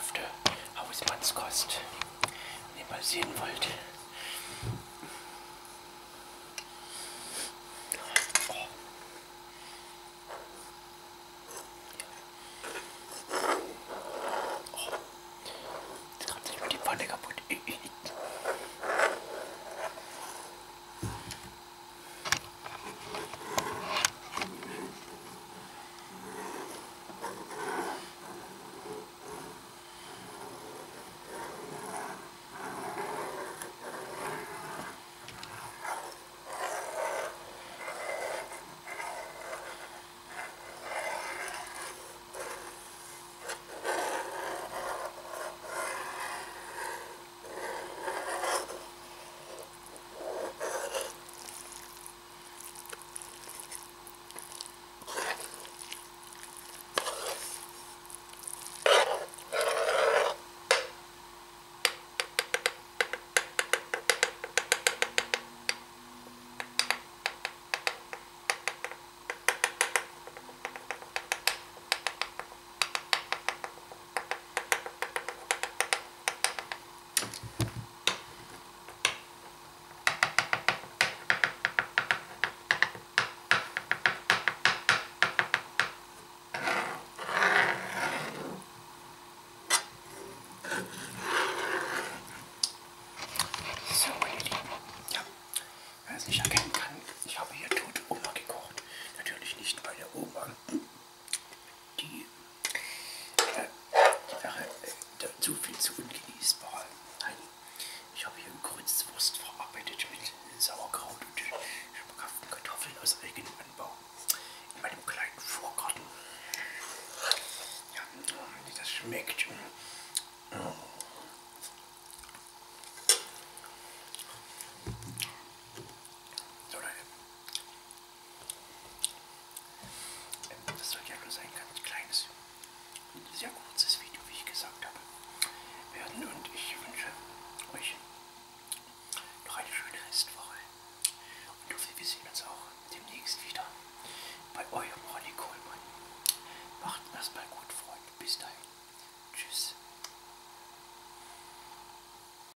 schmackhafte Hausmannskost. Wenn ihr mal sehen wollt. So, ihr Lieben, ja, wer es nicht erkennen kann, ich habe hier tote Oma. Natürlich nicht bei der Oma, die, äh, Sache äh, zu viel zu und Ja. Äh, das soll ja nur sein ganz kleines, sehr kurzes Video, wie ich gesagt habe. Und ich wünsche euch noch eine schöne Restwoche. Und hoffe, wir sehen uns auch demnächst wieder bei eurem Ronny Kohlmann. Macht erstmal